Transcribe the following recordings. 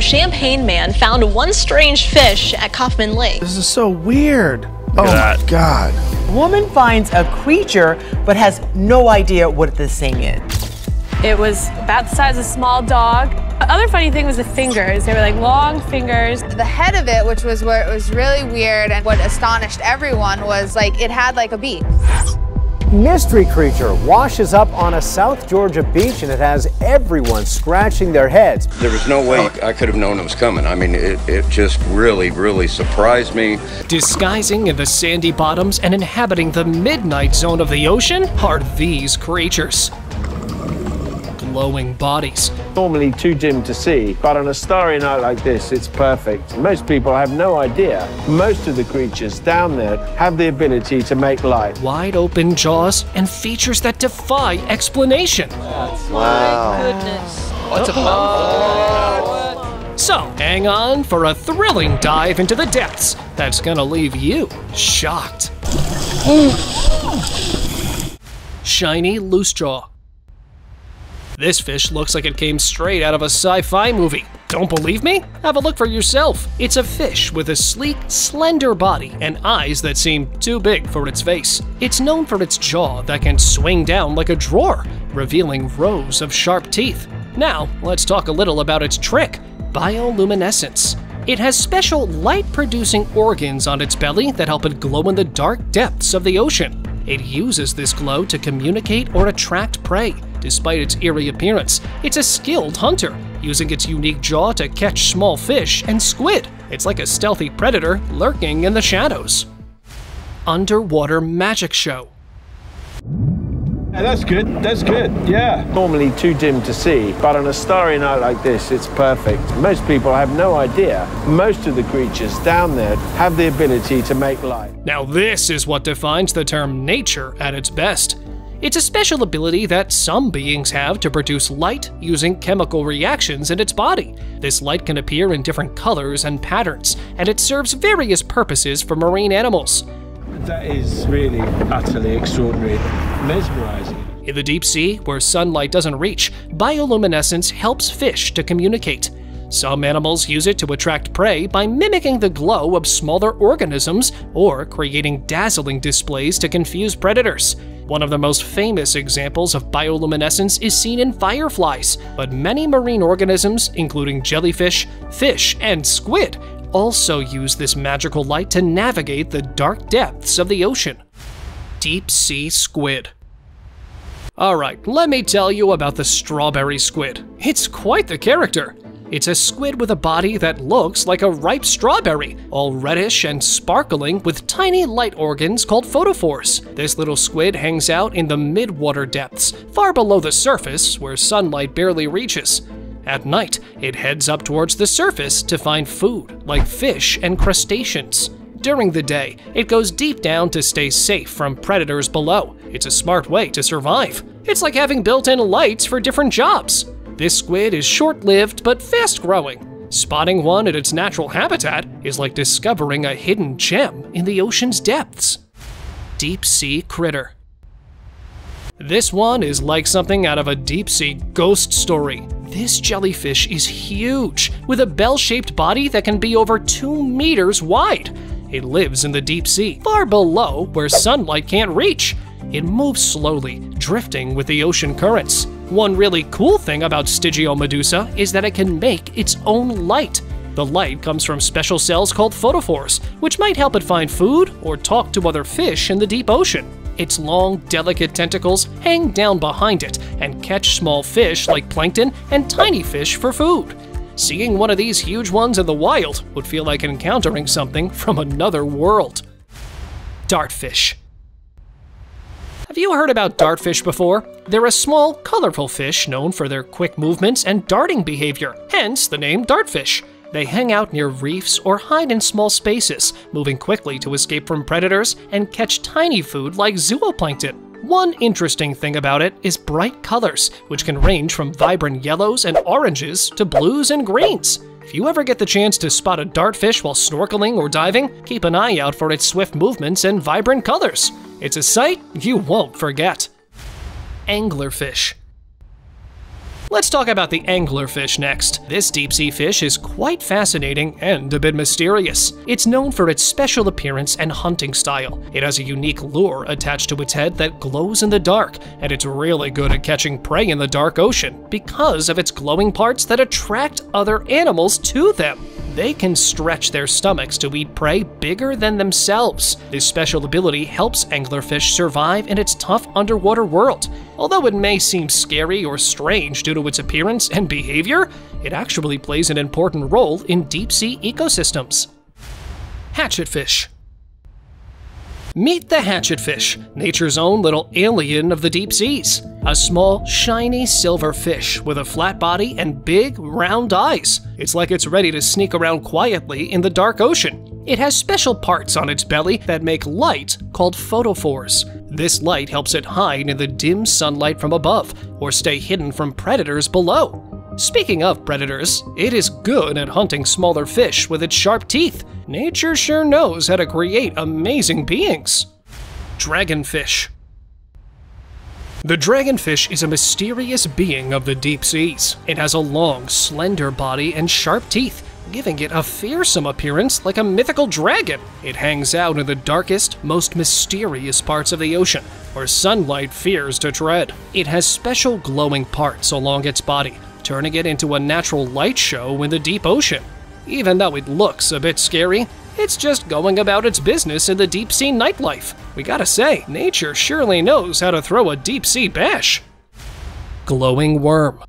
a Champaign man found one strange fish at Kaufman Lake. This is so weird. oh that. my god. Woman finds a creature but has no idea what this thing is. It was about the size of a small dog. Other funny thing was the fingers. They were like long fingers. The head of it, which was where it was really weird and what astonished everyone, was like it had like a beak. Mystery creature washes up on a South Georgia beach and it has everyone scratching their heads. There was no way I could have known it was coming. I mean, it, it just really, really surprised me. Disguising in the sandy bottoms and inhabiting the midnight zone of the ocean are these creatures. Glowing bodies, normally too dim to see, but on a starry night like this, it's perfect. Most people have no idea. Most of the creatures down there have the ability to make light. wide open jaws, and features that defy explanation. So, hang on for a thrilling dive into the depths that's gonna leave you shocked. Mm. Shiny loose jaw. This fish looks like it came straight out of a sci fi movie. Don't believe me? Have a look for yourself. It's a fish with a sleek, slender body and eyes that seem too big for its face. It's known for its jaw that can swing down like a drawer, revealing rows of sharp teeth. Now, let's talk a little about its trick bioluminescence. It has special light producing organs on its belly that help it glow in the dark depths of the ocean. It uses this glow to communicate or attract prey. Despite its eerie appearance, it's a skilled hunter, using its unique jaw to catch small fish and squid. It's like a stealthy predator lurking in the shadows. Underwater Magic Show. Yeah, that's good. That's good. Yeah. Normally too dim to see, but on a starry night like this, it's perfect. Most people have no idea. Most of the creatures down there have the ability to make light. Now, this is what defines the term nature at its best. It's a special ability that some beings have to produce light using chemical reactions in its body. This light can appear in different colors and patterns, and it serves various purposes for marine animals. That is really utterly extraordinary, mesmerizing. In the deep sea, where sunlight doesn't reach, bioluminescence helps fish to communicate. Some animals use it to attract prey by mimicking the glow of smaller organisms or creating dazzling displays to confuse predators. One of the most famous examples of bioluminescence is seen in fireflies, but many marine organisms, including jellyfish, fish, and squid, also use this magical light to navigate the dark depths of the ocean. Deep sea squid. Alright, let me tell you about the strawberry squid. It's quite the character. It's a squid with a body that looks like a ripe strawberry, all reddish and sparkling with tiny light organs called photophores. This little squid hangs out in the mid-water depths, far below the surface where sunlight barely reaches. At night, it heads up towards the surface to find food, like fish and crustaceans. During the day, it goes deep down to stay safe from predators below. It's a smart way to survive. It's like having built-in lights for different jobs. This squid is short-lived but fast-growing. Spotting one at its natural habitat is like discovering a hidden gem in the ocean's depths. Deep sea critter. This one is like something out of a deep sea ghost story. This jellyfish is huge, with a bell shaped body that can be over 2 meters wide. It lives in the deep sea, far below where sunlight can't reach. It moves slowly, drifting with the ocean currents. One really cool thing about Stygiomedusa is that it can make its own light. The light comes from special cells called photophores, which might help it find food or talk to other fish in the deep ocean. Its long, delicate tentacles hang down behind it and catch small fish like plankton and tiny fish for food. Seeing one of these huge ones in the wild would feel like encountering something from another world. Dartfish. Have you heard about dartfish before? They're a small, colorful fish known for their quick movements and darting behavior, hence the name dartfish. They hang out near reefs or hide in small spaces, moving quickly to escape from predators and catch tiny food like zooplankton. One interesting thing about it is bright colors, which can range from vibrant yellows and oranges to blues and greens. If you ever get the chance to spot a dartfish while snorkeling or diving, keep an eye out for its swift movements and vibrant colors. It's a sight you won't forget. Anglerfish. Let's talk about the anglerfish next. This deep sea fish is quite fascinating and a bit mysterious. It's known for its special appearance and hunting style. It has a unique lure attached to its head that glows in the dark, and it's really good at catching prey in the dark ocean because of its glowing parts that attract other animals to them they can stretch their stomachs to eat prey bigger than themselves. This special ability helps anglerfish survive in its tough underwater world. Although it may seem scary or strange due to its appearance and behavior, it actually plays an important role in deep sea ecosystems. Hatchetfish Meet the hatchetfish, nature's own little alien of the deep seas. A small, shiny silver fish with a flat body and big, round eyes. It's like it's ready to sneak around quietly in the dark ocean. It has special parts on its belly that make light called photophores. This light helps it hide in the dim sunlight from above or stay hidden from predators below. Speaking of predators, it is good at hunting smaller fish with its sharp teeth. Nature sure knows how to create amazing beings. Dragonfish. The dragonfish is a mysterious being of the deep seas. It has a long, slender body and sharp teeth, giving it a fearsome appearance like a mythical dragon. It hangs out in the darkest, most mysterious parts of the ocean, where sunlight fears to tread. It has special glowing parts along its body, turning it into a natural light show in the deep ocean. Even though it looks a bit scary, it's just going about its business in the deep sea nightlife. We gotta say, nature surely knows how to throw a deep sea bash. Glowing worm.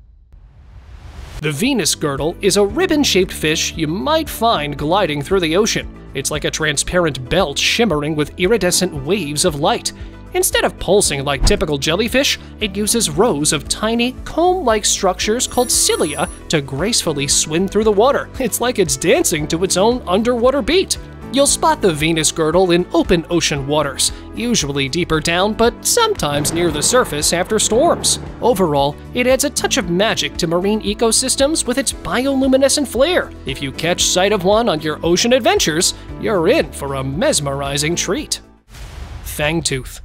The Venus girdle is a ribbon shaped fish you might find gliding through the ocean. It's like a transparent belt shimmering with iridescent waves of light. Instead of pulsing like typical jellyfish, it uses rows of tiny, comb like structures called cilia to gracefully swim through the water. It's like it's dancing to its own underwater beat. You'll spot the Venus girdle in open ocean waters, usually deeper down, but sometimes near the surface after storms. Overall, it adds a touch of magic to marine ecosystems with its bioluminescent flare. If you catch sight of one on your ocean adventures, you're in for a mesmerizing treat. Fangtooth.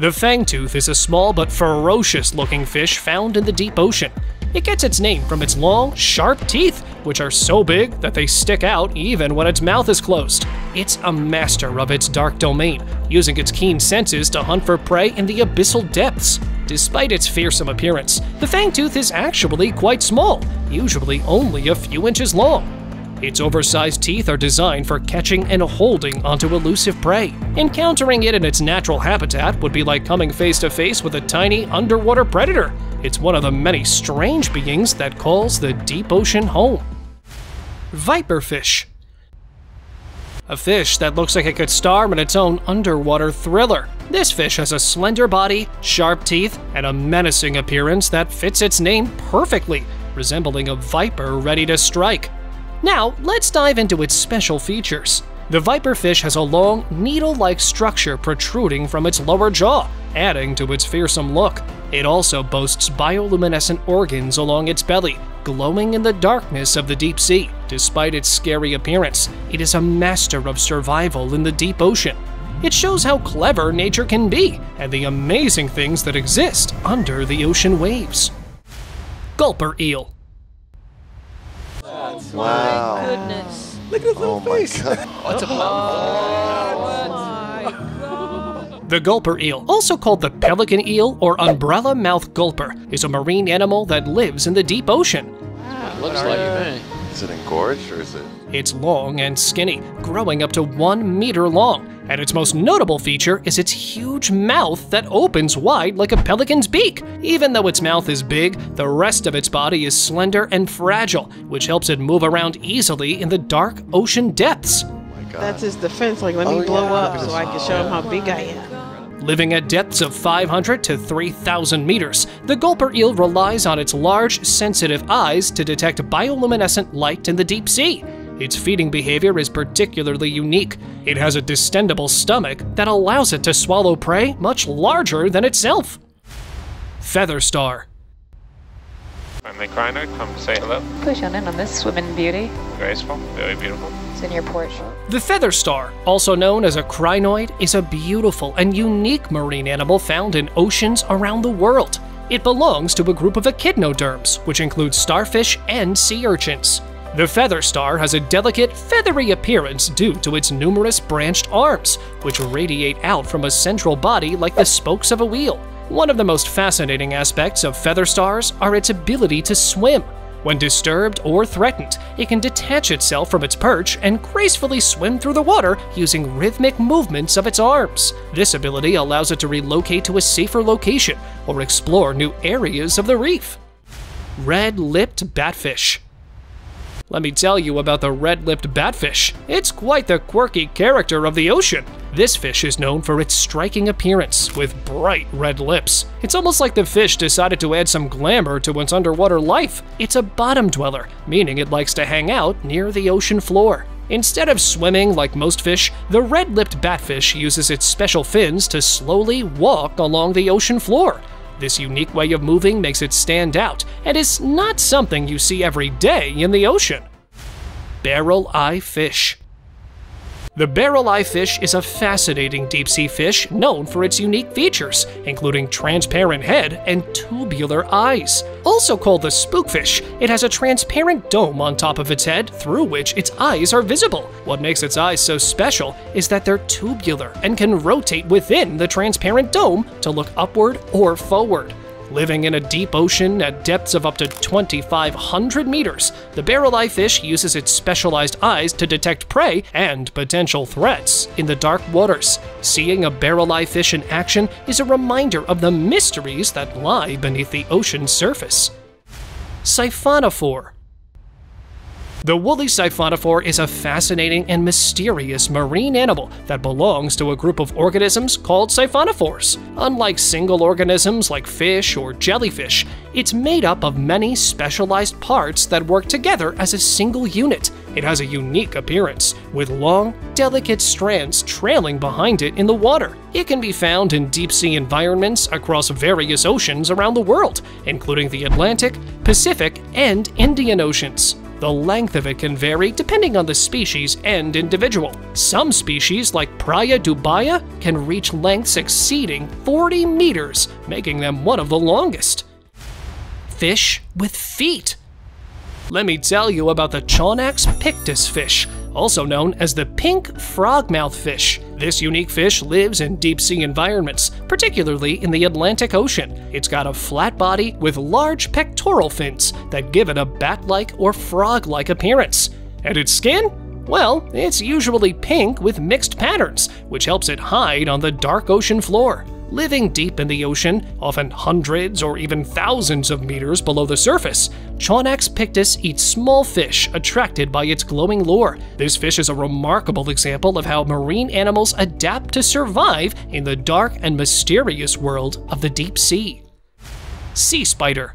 The fangtooth is a small but ferocious looking fish found in the deep ocean. It gets its name from its long, sharp teeth, which are so big that they stick out even when its mouth is closed. It's a master of its dark domain, using its keen senses to hunt for prey in the abyssal depths. Despite its fearsome appearance, the fangtooth is actually quite small, usually only a few inches long. Its oversized teeth are designed for catching and holding onto elusive prey. Encountering it in its natural habitat would be like coming face to face with a tiny underwater predator. It's one of the many strange beings that calls the deep ocean home. Viperfish. A fish that looks like it could star in its own underwater thriller. This fish has a slender body, sharp teeth, and a menacing appearance that fits its name perfectly, resembling a viper ready to strike. Now, let's dive into its special features. The viperfish has a long, needle-like structure protruding from its lower jaw, adding to its fearsome look. It also boasts bioluminescent organs along its belly, glowing in the darkness of the deep sea. Despite its scary appearance, it is a master of survival in the deep ocean. It shows how clever nature can be and the amazing things that exist under the ocean waves. Gulper eel. Wow. Goodness. Look at his little Oh face. What's oh a The gulper eel, also called the pelican eel or umbrella mouth gulper, is a marine animal that lives in the deep ocean. Wow, Looks like me. Eh? Is it engorged or is it? It's long and skinny, growing up to one meter long, and its most notable feature is its huge mouth that opens wide like a pelican's beak. Even though its mouth is big, the rest of its body is slender and fragile, which helps it move around easily in the dark ocean depths. That's his defense. Like, let me Oh, blow yeah. up so I can show him how big I am. Living at depths of 500 to 3,000 meters, the gulper eel relies on its large, sensitive eyes to detect bioluminescent light in the deep sea. Its feeding behavior is particularly unique. It has a distendable stomach that allows it to swallow prey much larger than itself. Feather star. Friendly crino, come say hello. Push on in on this swimming beauty. Graceful, very beautiful. It's in your porch. The feather star, also known as a crinoid, is a beautiful and unique marine animal found in oceans around the world. It belongs to a group of echinoderms, which includes starfish and sea urchins. The feather star has a delicate, feathery appearance due to its numerous branched arms, which radiate out from a central body like the spokes of a wheel. One of the most fascinating aspects of feather stars are its ability to swim. When disturbed or threatened, it can detach itself from its perch and gracefully swim through the water using rhythmic movements of its arms. This ability allows it to relocate to a safer location or explore new areas of the reef. Red lipped batfish. Let me tell you about the red-lipped batfish. It's quite the quirky character of the ocean. This fish is known for its striking appearance, with bright red lips. It's almost like the fish decided to add some glamour to its underwater life. It's a bottom dweller, meaning it likes to hang out near the ocean floor. Instead of swimming like most fish, the red-lipped batfish uses its special fins to slowly walk along the ocean floor. This unique way of moving makes it stand out and is not something you see every day in the ocean. Barrel eye fish. The barrel eye fish is a fascinating deep sea fish known for its unique features, including transparent head and tubular eyes. Also called the spookfish, it has a transparent dome on top of its head through which its eyes are visible. What makes its eyes so special is that they're tubular and can rotate within the transparent dome to look upward or forward. Living in a deep ocean at depths of up to 2,500 meters, the barrel eye fish uses its specialized eyes to detect prey and potential threats in the dark waters. Seeing a barrel eye fish in action is a reminder of the mysteries that lie beneath the ocean's surface. Siphonophore the woolly siphonophore is a fascinating and mysterious marine animal that belongs to a group of organisms called siphonophores. Unlike single organisms like fish or jellyfish, it's made up of many specialized parts that work together as a single unit. It has a unique appearance, with long, delicate strands trailing behind it in the water. It can be found in deep sea environments across various oceans around the world, including the Atlantic, Pacific, and Indian Oceans. The length of it can vary depending on the species and individual. Some species, like Praya dubia, can reach lengths exceeding 40 meters, making them one of the longest. Fish with feet. Let me tell you about the Chaunax pictus fish, also known as the pink frogmouth fish. This unique fish lives in deep sea environments, particularly in the Atlantic Ocean. It's got a flat body with large pectoral fins that give it a bat like or frog like appearance. And its skin? Well, it's usually pink with mixed patterns, which helps it hide on the dark ocean floor. Living deep in the ocean, often hundreds or even thousands of meters below the surface, Chaunax pictus eats small fish attracted by its glowing lure. This fish is a remarkable example of how marine animals adapt to survive in the dark and mysterious world of the deep sea. Sea Spider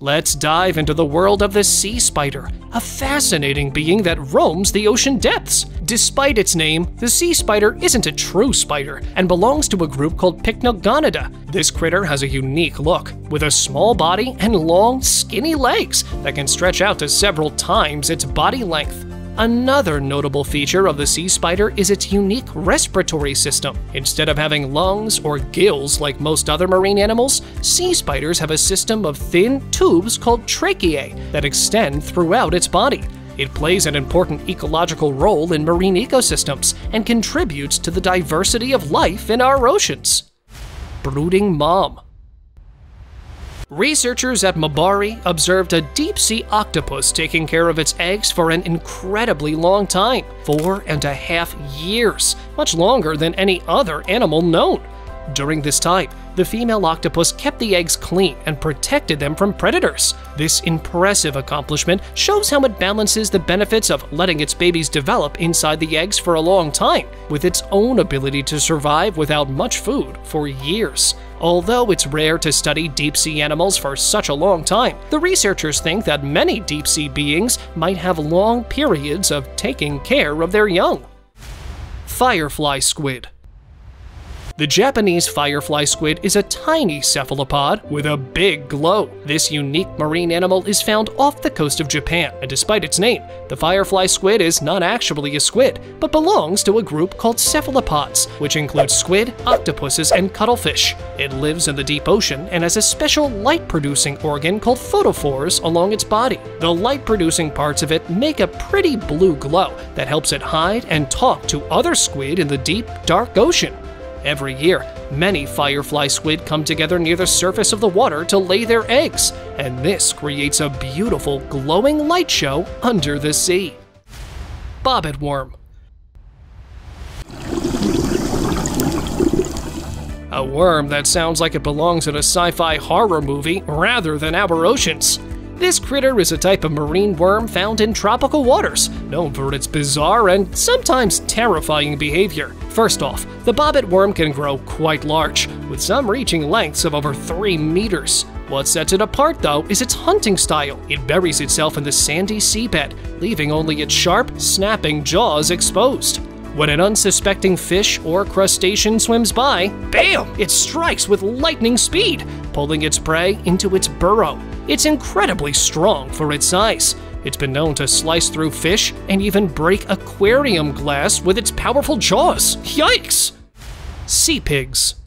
Let's dive into the world of the sea spider, a fascinating being that roams the ocean depths. Despite its name, the sea spider isn't a true spider and belongs to a group called Pycnogonida. This critter has a unique look, with a small body and long, skinny legs that can stretch out to several times its body length. Another notable feature of the sea spider is its unique respiratory system. Instead of having lungs or gills like most other marine animals, sea spiders have a system of thin tubes called tracheae that extend throughout its body. It plays an important ecological role in marine ecosystems and contributes to the diversity of life in our oceans. Brooding Mom Researchers at MBARI observed a deep sea octopus taking care of its eggs for an incredibly long time four and a half years, much longer than any other animal known. During this time, the female octopus kept the eggs clean and protected them from predators. This impressive accomplishment shows how it balances the benefits of letting its babies develop inside the eggs for a long time, with its own ability to survive without much food for years. Although it's rare to study deep sea animals for such a long time, the researchers think that many deep sea beings might have long periods of taking care of their young. Firefly squid. The Japanese firefly squid is a tiny cephalopod with a big glow. This unique marine animal is found off the coast of Japan, and despite its name, the firefly squid is not actually a squid, but belongs to a group called cephalopods, which includes squid, octopuses, and cuttlefish. It lives in the deep ocean and has a special light-producing organ called photophores along its body. The light-producing parts of it make a pretty blue glow that helps it hide and talk to other squid in the deep, dark ocean. Every year, many firefly squid come together near the surface of the water to lay their eggs, and this creates a beautiful glowing light show under the sea. Bobbit worm. A worm that sounds like it belongs in a sci-fi horror movie rather than our oceans. This critter is a type of marine worm found in tropical waters, known for its bizarre and sometimes terrifying behavior. First off, the bobbit worm can grow quite large, with some reaching lengths of over 3 meters. What sets it apart, though, is its hunting style. It buries itself in the sandy seabed, leaving only its sharp, snapping jaws exposed. When an unsuspecting fish or crustacean swims by, bam! It strikes with lightning speed, pulling its prey into its burrow. It's incredibly strong for its size. It's been known to slice through fish and even break aquarium glass with its powerful jaws. Yikes! Sea pigs.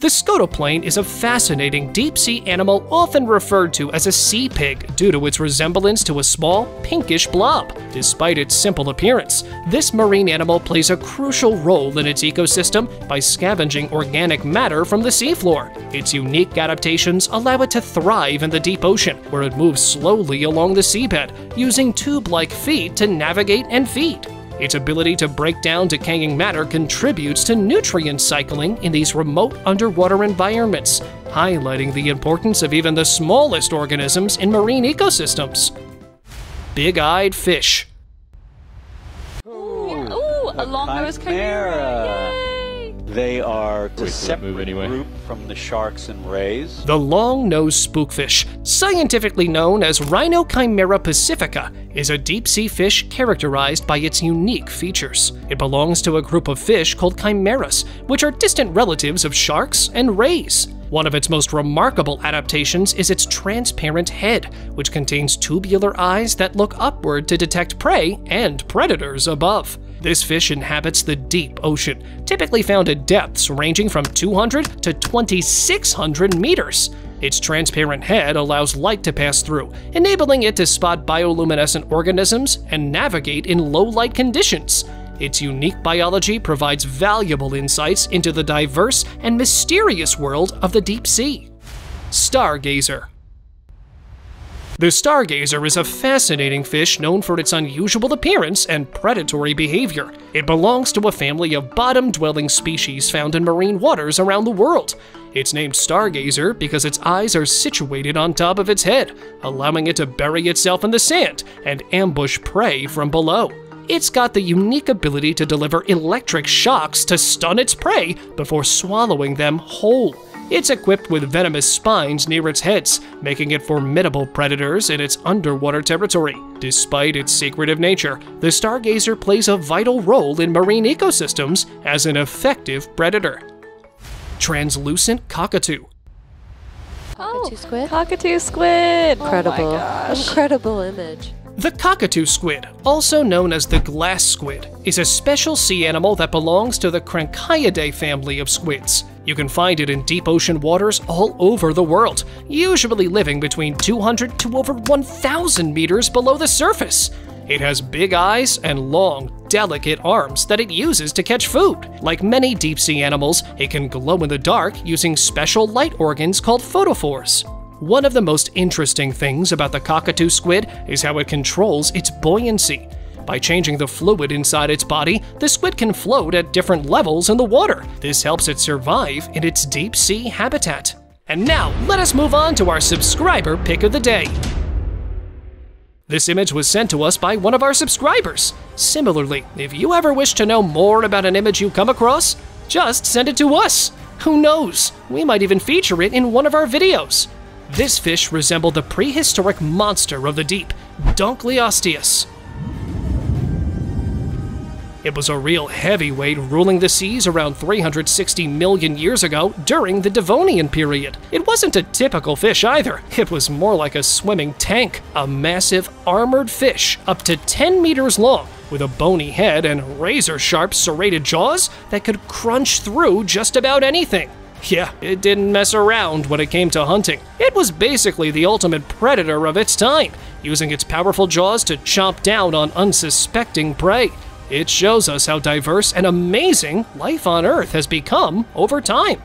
The scotoplane is a fascinating deep-sea animal often referred to as a sea pig due to its resemblance to a small, pinkish blob. Despite its simple appearance, this marine animal plays a crucial role in its ecosystem by scavenging organic matter from the seafloor. Its unique adaptations allow it to thrive in the deep ocean, where it moves slowly along the seabed, using tube-like feet to navigate and feed. Its ability to break down decaying matter contributes to nutrient cycling in these remote underwater environments, highlighting the importance of even the smallest organisms in marine ecosystems. Big eyed fish. Ooh, a long-nosed chimera. Yay! They are a separate anyway. group from the sharks and rays. The long-nosed spookfish, scientifically known as Rhinochimaera pacifica, is a deep-sea fish characterized by its unique features. It belongs to a group of fish called chimeras, which are distant relatives of sharks and rays. One of its most remarkable adaptations is its transparent head, which contains tubular eyes that look upward to detect prey and predators above. This fish inhabits the deep ocean, typically found at depths ranging from 200 to 2600 meters. Its transparent head allows light to pass through, enabling it to spot bioluminescent organisms and navigate in low light conditions. Its unique biology provides valuable insights into the diverse and mysterious world of the deep sea. Stargazer. The stargazer is a fascinating fish known for its unusual appearance and predatory behavior. It belongs to a family of bottom dwelling species found in marine waters around the world. It's named stargazer because its eyes are situated on top of its head, allowing it to bury itself in the sand and ambush prey from below. It's got the unique ability to deliver electric shocks to stun its prey before swallowing them whole. It's equipped with venomous spines near its heads, making it formidable predators in its underwater territory. Despite its secretive nature, the stargazer plays a vital role in marine ecosystems as an effective predator. Translucent cockatoo. Cockatoo oh, squid. Cockatoo squid. Oh Incredible. Incredible image. The cockatoo squid, also known as the glass squid, is a special sea animal that belongs to the Cranchiidae family of squids. You can find it in deep ocean waters all over the world, usually living between 200 to over 1,000 meters below the surface. It has big eyes and long, delicate arms that it uses to catch food. Like many deep sea animals, it can glow in the dark using special light organs called photophores. One of the most interesting things about the cockatoo squid is how it controls its buoyancy. By changing the fluid inside its body, the squid can float at different levels in the water. This helps it survive in its deep sea habitat. And now, let us move on to our subscriber pick of the day. This image was sent to us by one of our subscribers. Similarly, if you ever wish to know more about an image you come across, just send it to us. Who knows? We might even feature it in one of our videos. This fish resembled the prehistoric monster of the deep, Dunkleosteus. It was a real heavyweight ruling the seas around 360 million years ago during the Devonian period. It wasn't a typical fish either, it was more like a swimming tank, a massive armored fish up to 10 meters long with a bony head and razor sharp serrated jaws that could crunch through just about anything. Yeah, it didn't mess around when it came to hunting. It was basically the ultimate predator of its time, using its powerful jaws to chomp down on unsuspecting prey. It shows us how diverse and amazing life on Earth has become over time.